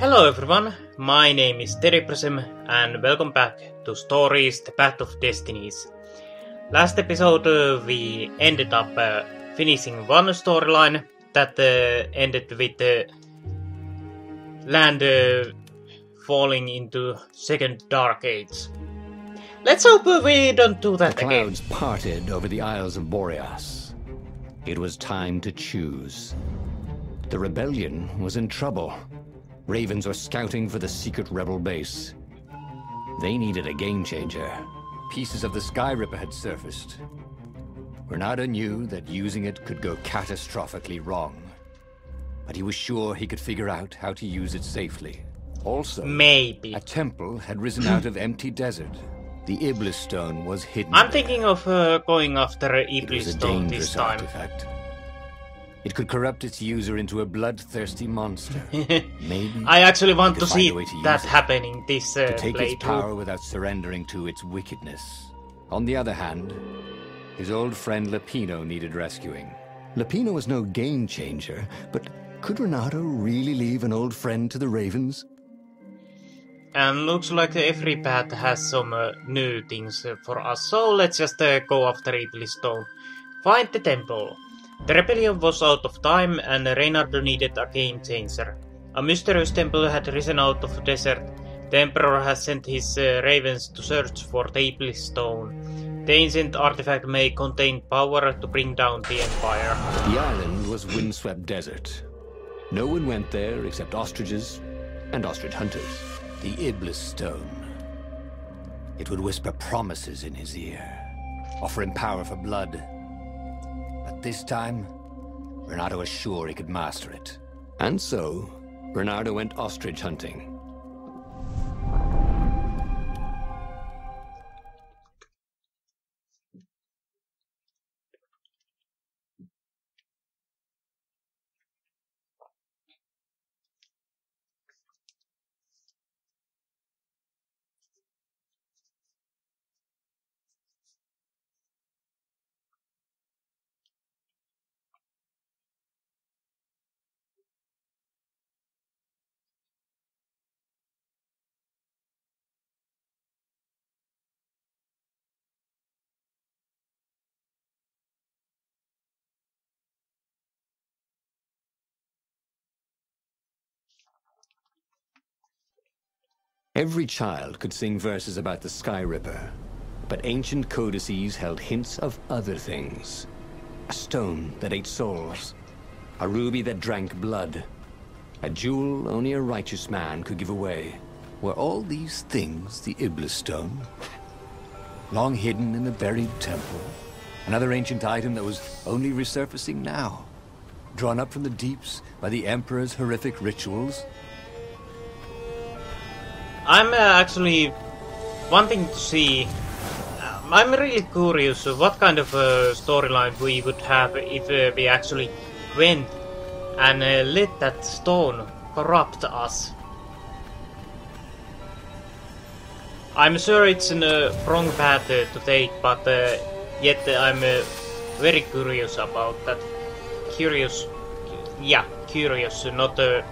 Hello everyone, my name is Steady Prism and welcome back to Stories The Path of Destinies. Last episode uh, we ended up uh, finishing one storyline that uh, ended with the land uh, falling into second dark age. Let's hope uh, we don't do that The again. clouds parted over the Isles of Boreas. It was time to choose. The rebellion was in trouble. Ravens were scouting for the secret rebel base. They needed a game changer. Pieces of the Sky Ripper had surfaced. Reynardo knew that using it could go catastrophically wrong. But he was sure he could figure out how to use it safely. Also, Maybe. a temple had risen out of empty desert. The Iblis stone was hidden. I'm thinking of uh, going after Iblis Stone this time. artifact. It could corrupt its user into a bloodthirsty monster. Maybe I actually want to see to that happening this uh, to take its playthrough. power without surrendering to its wickedness. On the other hand, his old friend Lapino needed rescuing. Lapino was no game changer, but could Reynardo really leave an old friend to the Ravens? And looks like every path has some uh, new things uh, for us, so let's just uh, go after Iblis Stone. Find the temple. The rebellion was out of time, and Reynardo needed a game changer. A mysterious temple had risen out of the desert. The Emperor has sent his uh, ravens to search for the Iblis Stone. The ancient artifact may contain power to bring down the Empire. The island was windswept desert. No one went there except ostriches and ostrich hunters. The Iblis stone. It would whisper promises in his ear, offer him power for blood. This time, Reynardo was sure he could master it. And so, Reynardo went ostrich hunting. Every child could sing verses about the Sky Ripper, but ancient codices held hints of other things. A stone that ate souls, a ruby that drank blood, a jewel only a righteous man could give away. Were all these things the Iblis stone? Long hidden in a buried temple? Another ancient item that was only resurfacing now? Drawn up from the deeps by the Emperor's horrific rituals? I'm uh, actually wanting to see. um, I'm really curious what kind of uh, storyline we would have if uh, we actually went and uh, let that stone corrupt us. I'm sure it's a wrong path uh, to take, but uh, yet I'm very curious about that. Curious, yeah, curious, not uh,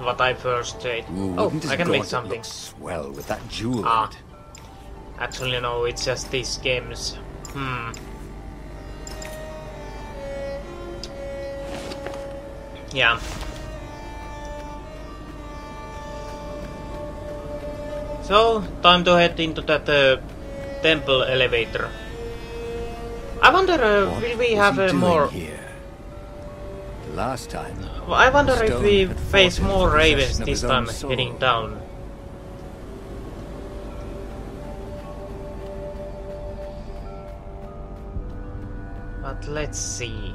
what I first. Ooh, oh, I can make something. Swell with that jewel Ah. Actually, no, it's just these games. Hmm. Yeah. So, time to head into that uh, temple elevator. I wonder, uh, will we have uh, more... here? Last time, I wonder if we face more ravens this time heading down. But let's see.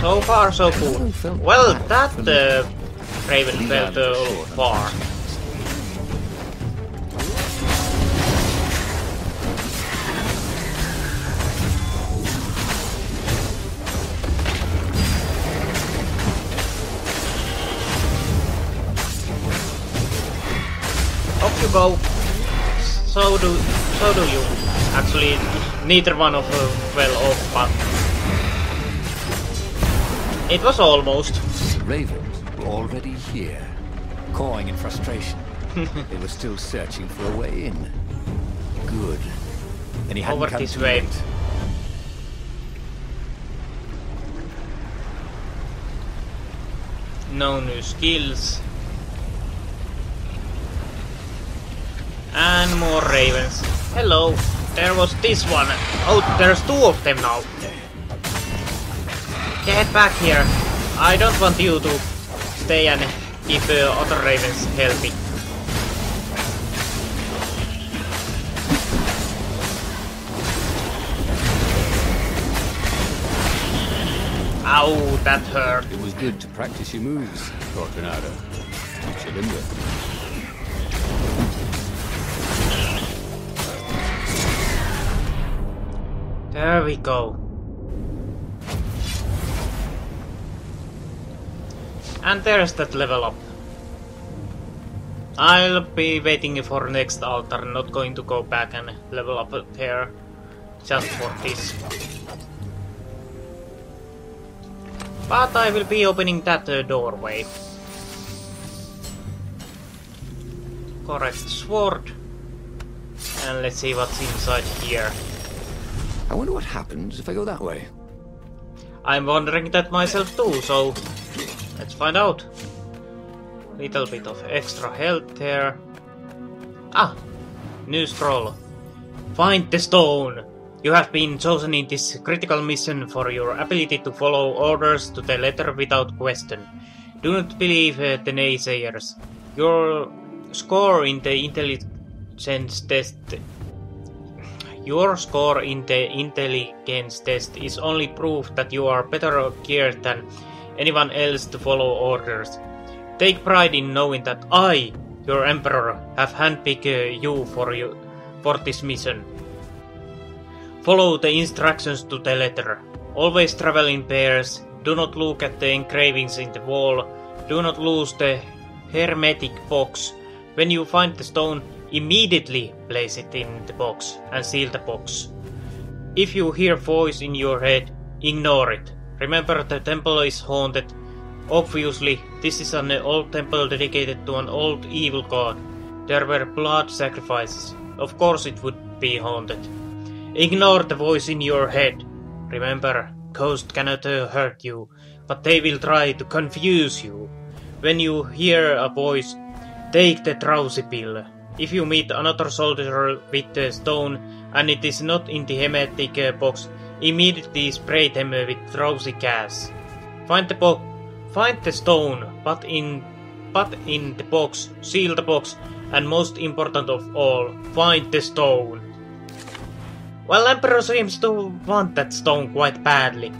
So far, so good. Well, that uh, Raven felt uh, far. Go. So do, so do you. Actually, neither one of uh, them fell off, but it was almost. The ravens were already here, cawing in frustration. they were still searching for a way in. Good. And he hadn't Over come this too way. late. No new skills. And more ravens. Hello, there was this one. Oh, there's two of them now. Get back here. I don't want you to stay and keep uh, other ravens healthy. Ow, that hurt. It was good to practice your moves, thought Reynardo. There we go. And there's that level up. I'll be waiting for next altar, not going to go back and level up there just for this. But I will be opening that uh, doorway. Correct sword. And let's see what's inside here. I wonder what happens if I go that way. I'm wondering that myself too, so let's find out. Little bit of extra health there. Ah, new scroll. Find the stone. You have been chosen in this critical mission for your ability to follow orders to the letter without question. Do not believe uh, the naysayers. Your score in the intelligence test your score in the intelligence test is only proof that you are better geared than anyone else to follow orders. Take pride in knowing that I, your emperor, have handpicked you for you for this mission. Follow the instructions to the letter. Always travel in pairs. Do not look at the engravings in the wall. Do not lose the hermetic box. When you find the stone, immediately place it in the box and seal the box. If you hear a voice in your head, ignore it. Remember the temple is haunted. Obviously, this is an old temple dedicated to an old evil god. There were blood sacrifices. Of course it would be haunted. Ignore the voice in your head. Remember, ghosts cannot hurt you, but they will try to confuse you. When you hear a voice, take the drowsy pill. If you meet another soldier with the stone and it is not in the hermetic uh, box, immediately spray them with drowsy gas. Find the box, find the stone, but in but in the box, seal the box, and most important of all, find the stone. Well, Emperor seems to want that stone quite badly.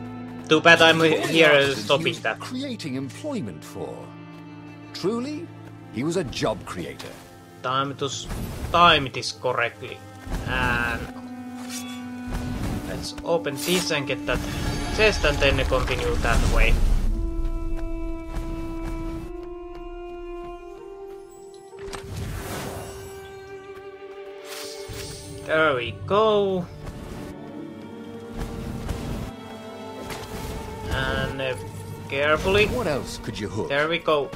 Too bad I'm here He stopping that. creating employment for. Truly, he was a job creator. Time to time this correctly. And let's open this and get that chest and then continue that way. There we go. And uh, carefully. What else could you hook? There we go.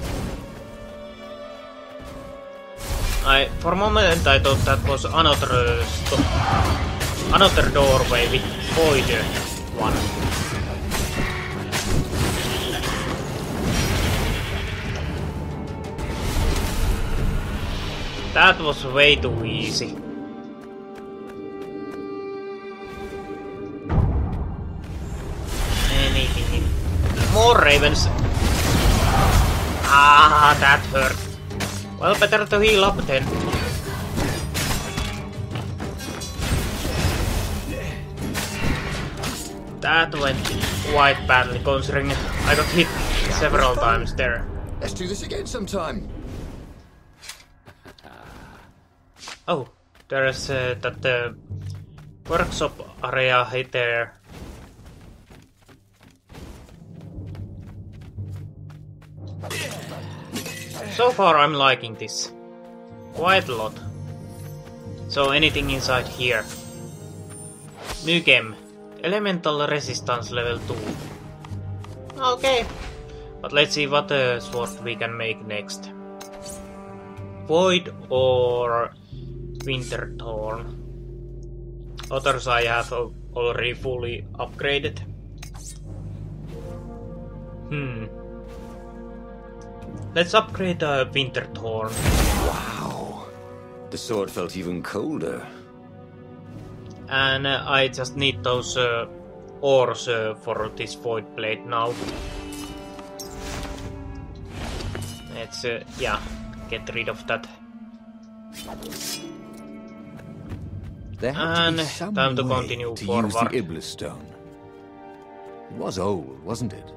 I for a moment I thought that was another another doorway with void one. That was way too easy. Anything. More ravens. Ah, that hurt. Well, better to heal up then. That went quite badly considering I got hit several times there. Let's do this again sometime. Oh, there's uh, that uh, workshop area right there. So far I'm liking this. Quite a lot. So anything inside here? New game. Elemental resistance level 2. Okay. But let's see what uh, sword we can make next. Void or Winter Thorn. Others I have already fully upgraded. Hmm. Let's upgrade uh, Winter Thorn. Wow. The sword felt even colder. And uh, I just need those uh, ores uh, for this Void Blade now. Let's, uh, yeah, get rid of that. There And to time to continue to forward. use the Iblis stone. It was old, wasn't it?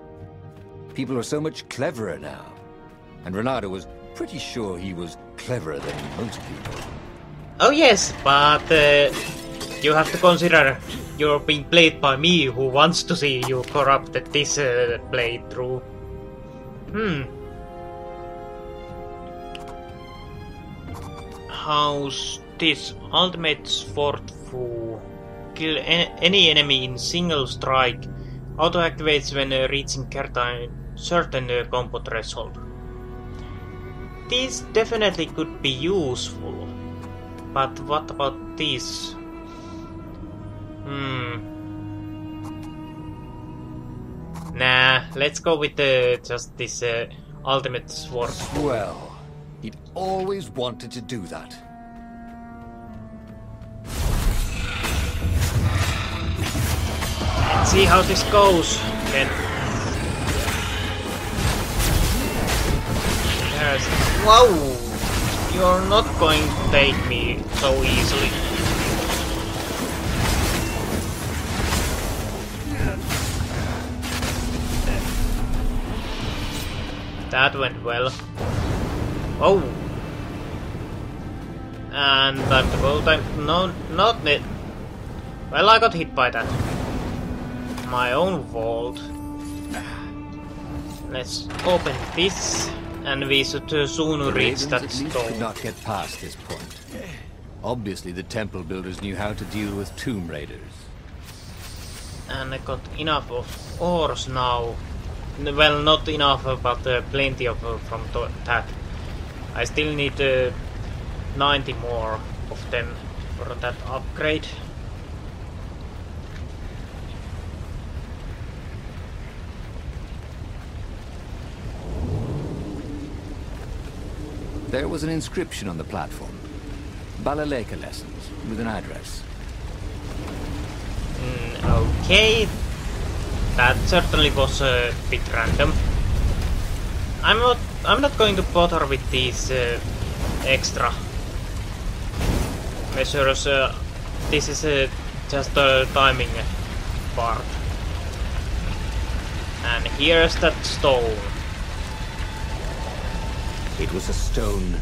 People are so much cleverer now. And Reynardo was pretty sure he was cleverer than most people. Oh yes, but uh, you have to consider you're being played by me who wants to see you corrupted this uh, playthrough. Hmm. How's this ultimate sword fu? Kill a- any enemy in single strike. Auto activates when uh, reaching certain certain uh, combo threshold. This definitely could be useful. But what about this? Hmm. Nah, let's go with the just this uh, ultimate sword. Well, he'd always wanted to do that. Let's see how this goes. Then. Wow! You're not going to take me so easily. That went well. Oh! And time to go. Time. No, not it. Well, I got hit by that. My own vault. Let's open this, and we should uh, soon The reach that stone. could not get past this point. Obviously, the temple builders knew how to deal with tomb raiders. And I got enough of ores now. Well, not enough, uh, but uh, plenty of uh, from that. I still need uh, 90 more of them for that upgrade. There was an inscription on the platform. Balalaika lessons, with an address. Mm, okay. That certainly was a bit random. I'm not. I'm not going to bother with these uh, extra measures. Uh, this is uh, just a timing part. And here's that stone. It was a stone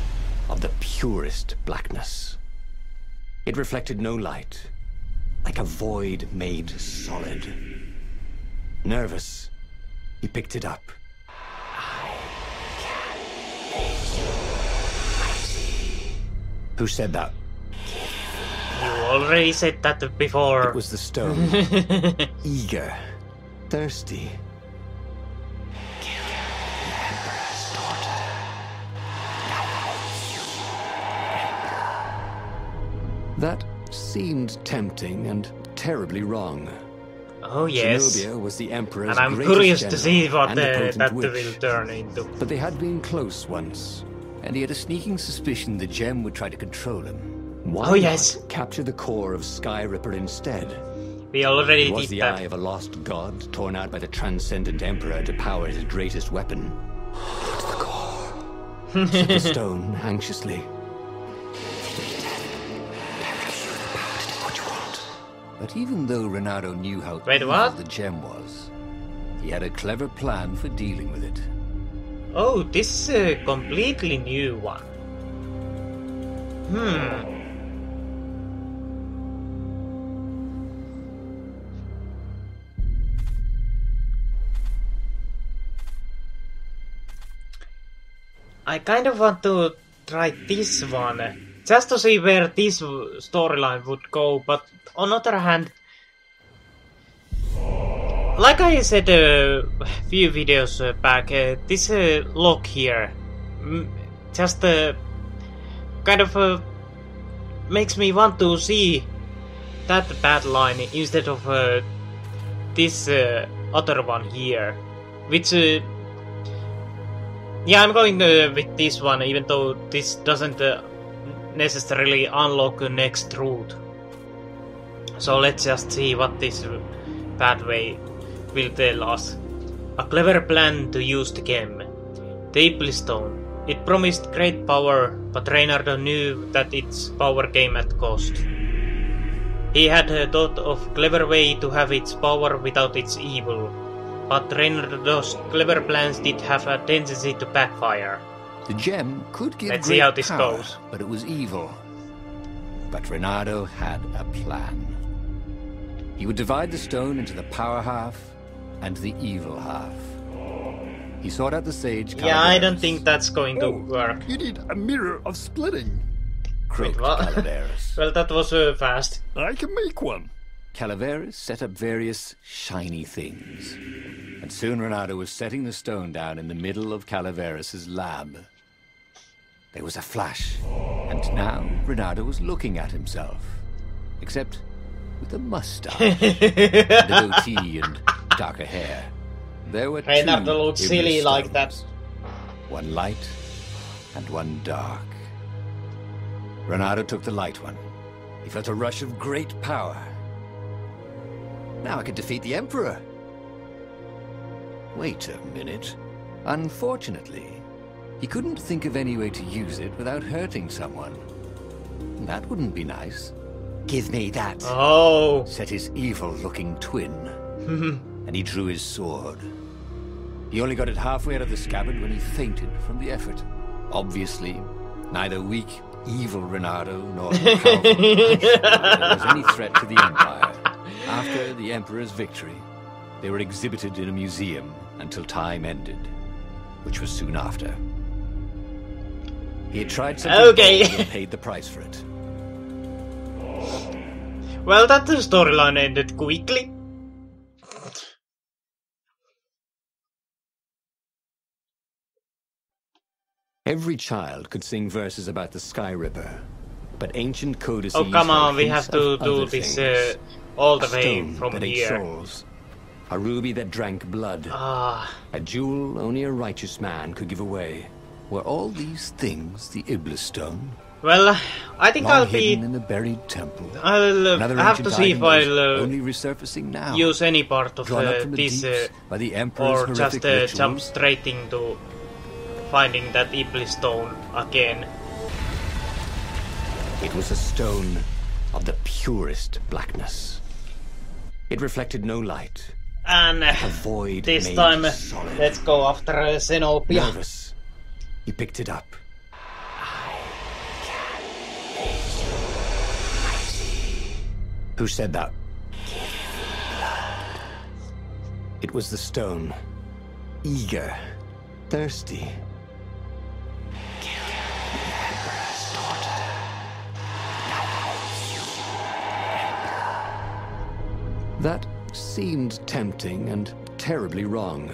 of the purest blackness. It reflected no light, like a void made solid. Nervous, he picked it up. Who said that? You already said that before. It was the stone. Eager, thirsty. That seemed tempting and terribly wrong. oh yes. Zenobia was the Emperor's And I'm curious to see what and a potent that witch. will turn into. But they had been close once, and he had a sneaking suspicion the gem would try to control him. Why Oh, yes. not capture the core of Sky Ripper instead? We already It was the that. eye of a lost god torn out by the transcendent Emperor to power his greatest weapon. It's the core. said the stone anxiously. But even though Reynardo knew how Wait, evil what? the gem was, he had a clever plan for dealing with it. Oh, this is a completely new one. Hmm. I kind of want to try this one, just to see where this storyline would go, but on the other hand, like I said a few videos uh, back, uh, this uh, lock here just uh, kind of uh, makes me want to see that bad line instead of uh, this uh, other one here, which. Uh, yeah, I'm going uh, with this one, even though this doesn't uh, necessarily unlock the next route. So let's just see what this pathway will tell us. A clever plan to use the gem. The Stone. It promised great power, but Reynardo knew that its power came at cost. He had uh, thought of clever way to have its power without its evil, but Reynardo's clever plans did have a tendency to backfire. The gem could give Let's great see how this power, goes. but it was evil. But Reynardo had a plan. He would divide the stone into the power half and the evil half. He sought out the sage. Yeah, I don't think that's going to Oh, work. You need a mirror of splitting. croaked Wait, what? Calaveras. Well, that was uh, fast. I can make one. Calaveras set up various shiny things. And soon Reynardo was setting the stone down in the middle of Calaveras' lab. There was a flash, and now Reynardo was looking at himself. Except with a mustache, and a goatee, and darker hair. There were Reynardo two Iblis silly like that. One light and one dark. Reynardo took the light one. He felt a rush of great power. Now I could defeat the Emperor. Wait a minute. Unfortunately, he couldn't think of any way to use it without hurting someone. That wouldn't be nice. Give me that, Oh. said his evil-looking twin. and he drew his sword. He only got it halfway out of the scabbard when he fainted from the effort. Obviously, neither weak, evil Reynardo nor the powerful Eichswald was any threat to the Empire. After the Emperor's victory, they were exhibited in a museum until time ended, which was soon after. He tried something Okay. and paid the price for it. Well, that the storyline ended quickly. Every child could sing verses about the Sky Ripper, but ancient codices. Oh, come on, we have to do this uh, all the a way from that here. souls, a ruby that drank blood, Ah, a jewel only a righteous man could give away. Were all these things the Iblis stone, well, I think long I'll hidden be. in a buried temple? I'll uh, Another have to ancient see if item that was I'll uh, only resurfacing now. use any part of uh, the this, uh, by the Emperor's or just uh, jump straight into finding that Iblis stone again. It was a stone of the purest blackness. It reflected no light, And uh, a void this time, uh, solid. let's go after uh, Zenobia. Nervous, he picked it up. Who said that? It was the stone. Eager, thirsty. That seemed tempting and terribly wrong.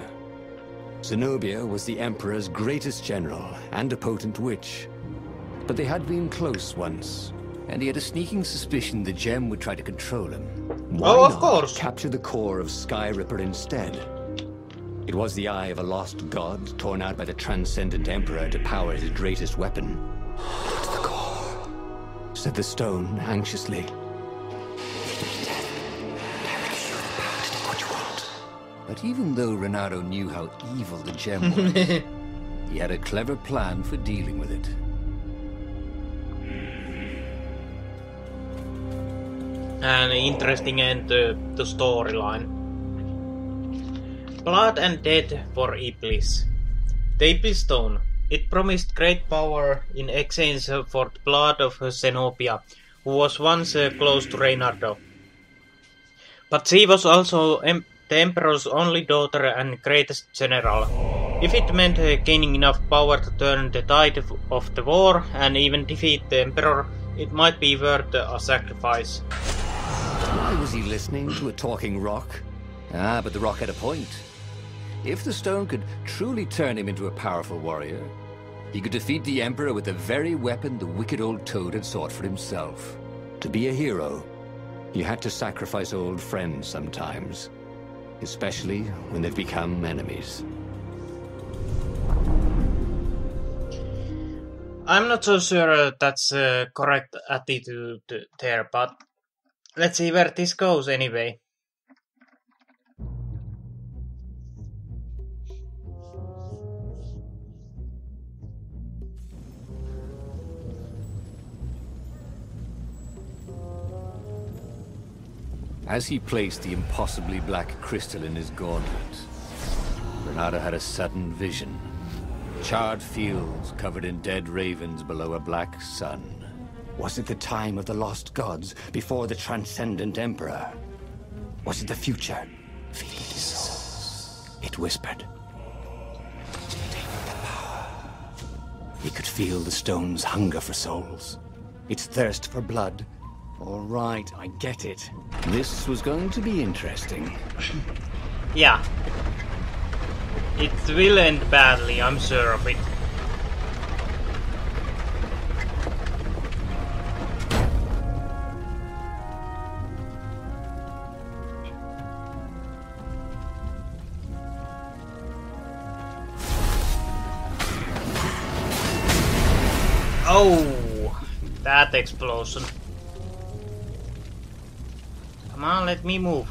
Zenobia was the Emperor's greatest general and a potent witch. But they had been close once, and he had a sneaking suspicion the gem would try to control him. Oh, Why Oh, of not course. capture the core of Sky Ripper instead? It was the eye of a lost god torn out by the transcendent Emperor to power his greatest weapon. It's the core, said the stone anxiously. But even though Reynardo knew how evil the gem was, he had a clever plan for dealing with it. An interesting end to the storyline. Blood and death for Iblis. The Iblis Stone. It promised great power in exchange for the blood of Zenobia, who was once uh, close to Reynardo. But she was also em- the Emperor's only daughter and greatest general. If it meant gaining enough power to turn the tide of the war and even defeat the Emperor, it might be worth a sacrifice. Why was he listening to a talking rock? Ah, but the rock had a point. If the stone could truly turn him into a powerful warrior, he could defeat the Emperor with the very weapon the wicked old Toad had sought for himself. To be a hero, you had to sacrifice old friends sometimes. Especially when they've become enemies. I'm not so sure that's a correct attitude there, but let's see where this goes anyway. As he placed the impossibly black crystal in his gauntlet, Reynardo had a sudden vision. Charred fields covered in dead ravens below a black sun. Was it the time of the lost gods before the transcendent emperor? Was it the future? Feeding souls. It whispered. He could feel the stone's hunger for souls. Its thirst for blood all right, I get it. This was going to be interesting. yeah. It will end badly, I'm sure of it. Oh, that explosion. Come on, let me move.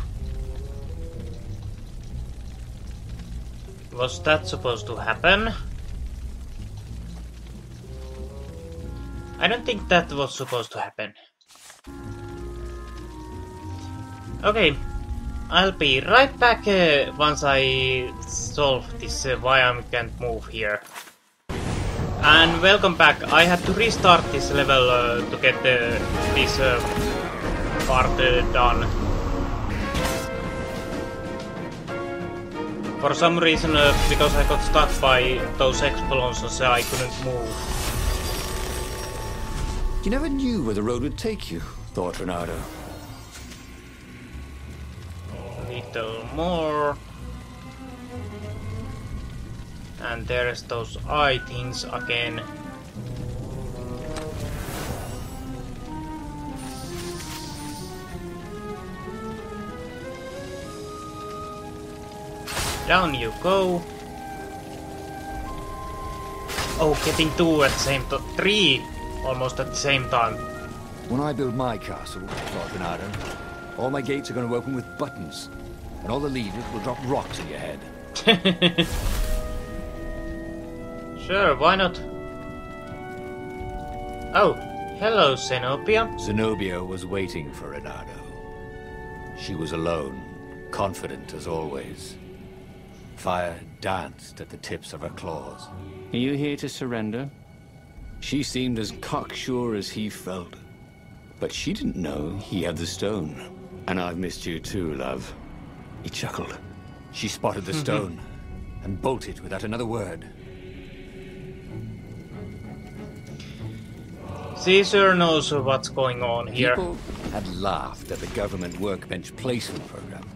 Was that supposed to happen? I don't think that was supposed to happen. Okay, I'll be right back uh, once I solve this uh, why I can't move here. And welcome back. I had to restart this level uh, to get uh, this uh, uh, done. For some reason, uh, because I got stuck by those explosions, I couldn't move. You never knew where the road would take you, thought Reynardo. A little more. And there's those eye things again. Down you go. Oh, getting two at the same time. Three almost at the same time. When I build my castle, Reynardo, all my gates are going to open with buttons, and all the leaders will drop rocks on your head. sure, why not? Oh, hello, Zenobia. Zenobia was waiting for Reynardo. She was alone, confident as always. Fire danced at the tips of her claws. Are you here to surrender? She seemed as cocksure as he felt. But she didn't know he had the stone. And I've missed you too, love. He chuckled. She spotted the stone and bolted without another word. Caesar knows what's going on here. People had laughed at the government workbench placement program.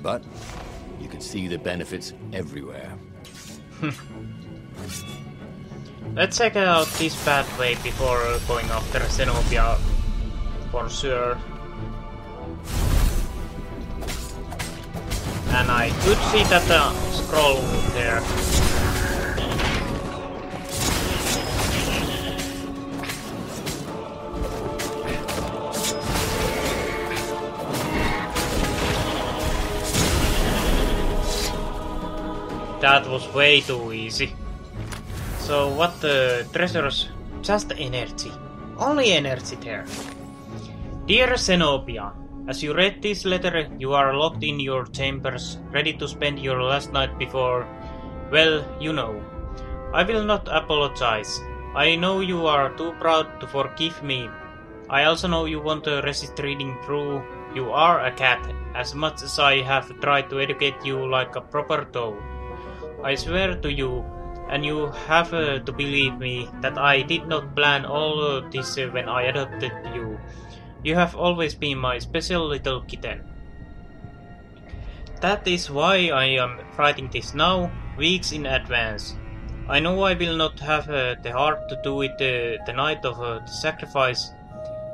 But you could see the benefits everywhere. Let's check out this pathway before going after Zenobia for sure. And I could see that uh, scroll there. That was way too easy. So what the treasures? Just energy. Only energy there. Dear Zenobia, as you read this letter, you are locked in your chambers, ready to spend your last night before... Well, you know. I will not apologize. I know you are too proud to forgive me. I also know you want to resist reading through. You are a cat, as much as I have tried to educate you like a proper dog. I swear to you, and you have uh, to believe me, that I did not plan all of this uh, when I adopted you. You have always been my special little kitten. that is why I am writing this now, weeks in advance. I know I will not have uh, the heart to do it uh, the night of uh, the sacrifice.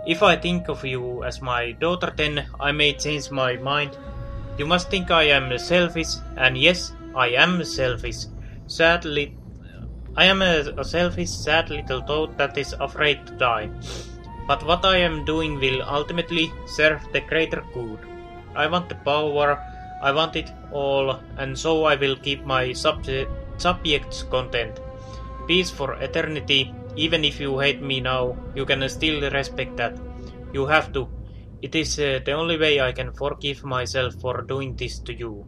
If I think of you as my daughter, then I may change my mind. You must think I am selfish, and yes, I am selfish. Sadly, I am a, a selfish, sad little toad that is afraid to die. But what I am doing will ultimately serve the greater good. I want the power, I want it all, and so I will keep my subject, subjects content. Peace for eternity, even if you hate me now, you can still respect that. You have to. It is uh, the only way I can forgive myself for doing this to you.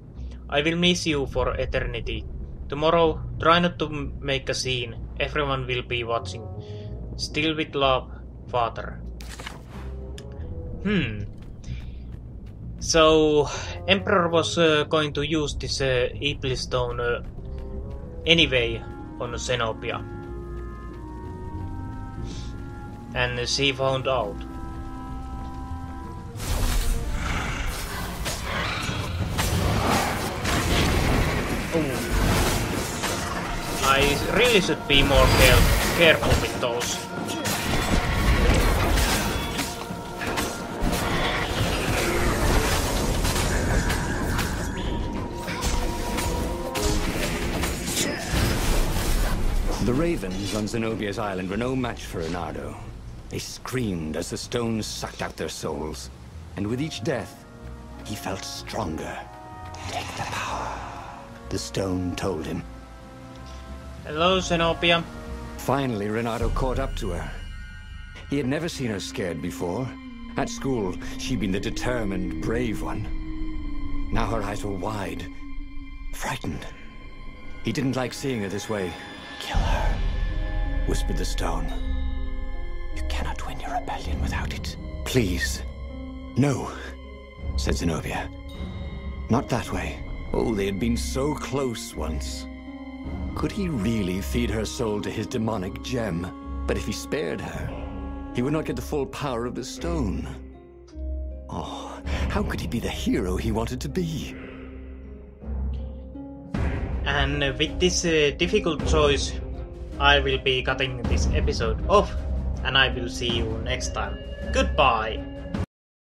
I will miss you for eternity. Tomorrow, try not to make a scene. Everyone will be watching. Still with love, Father. Hmm. So, Emperor was uh, going to use this uh, Stone uh, anyway on Zenobia. And she found out. I really should be more care careful with those. The ravens on Zenobia's island were no match for Reynardo. They screamed as the stones sucked out their souls. And with each death, he felt stronger. Take the power. The stone told him. Hello, Zenobia. Finally, Reynardo caught up to her. He had never seen her scared before. At school, she'd been the determined, brave one. Now her eyes were wide, frightened. He didn't like seeing her this way. Kill her, whispered the stone. You cannot win your rebellion without it. Please. No, said Zenobia. Not that way. Oh, they had been so close once. Could he really feed her soul to his demonic gem? But if he spared her, he would not get the full power of the stone. Oh, how could he be the hero he wanted to be? And with this uh, difficult choice, I will be cutting this episode off, and I will see you next time. Goodbye!